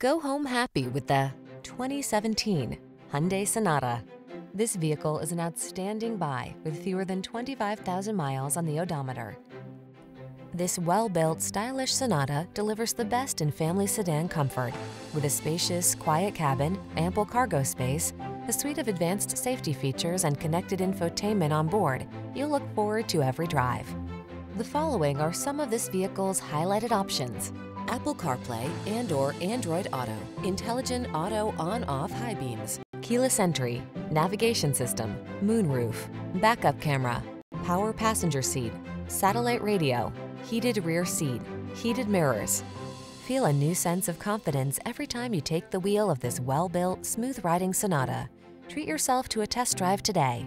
Go home happy with the 2017 Hyundai Sonata. This vehicle is an outstanding buy with fewer than 25,000 miles on the odometer. This well-built, stylish Sonata delivers the best in family sedan comfort with a spacious, quiet cabin, ample cargo space, a suite of advanced safety features and connected infotainment on board, you'll look forward to every drive. The following are some of this vehicle's highlighted options. Apple CarPlay and or Android Auto, intelligent auto on-off high beams, keyless entry, navigation system, moonroof, backup camera, power passenger seat, satellite radio, heated rear seat, heated mirrors. Feel a new sense of confidence every time you take the wheel of this well-built, smooth-riding Sonata. Treat yourself to a test drive today.